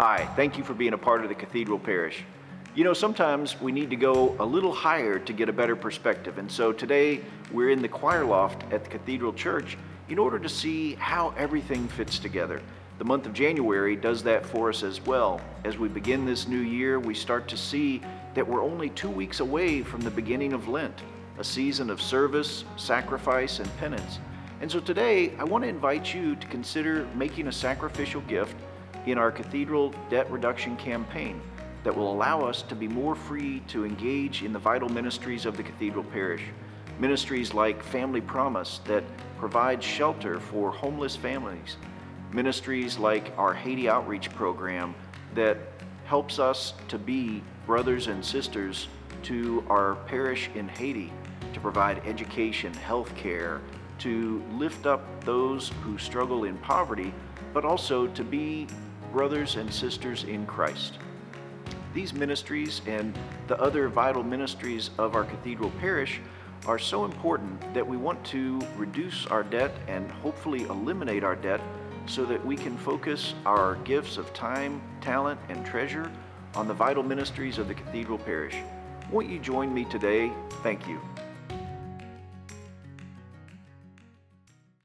Hi, thank you for being a part of the Cathedral Parish. You know, sometimes we need to go a little higher to get a better perspective, and so today we're in the choir loft at the Cathedral Church in order to see how everything fits together. The month of January does that for us as well. As we begin this new year, we start to see that we're only two weeks away from the beginning of Lent, a season of service, sacrifice, and penance. And so today, I want to invite you to consider making a sacrificial gift in our Cathedral Debt Reduction Campaign that will allow us to be more free to engage in the vital ministries of the Cathedral Parish. Ministries like Family Promise that provide shelter for homeless families. Ministries like our Haiti Outreach Program that helps us to be brothers and sisters to our parish in Haiti to provide education, health care, to lift up those who struggle in poverty, but also to be brothers and sisters in Christ. These ministries and the other vital ministries of our Cathedral Parish are so important that we want to reduce our debt and hopefully eliminate our debt so that we can focus our gifts of time, talent, and treasure on the vital ministries of the Cathedral Parish. Won't you join me today? Thank you.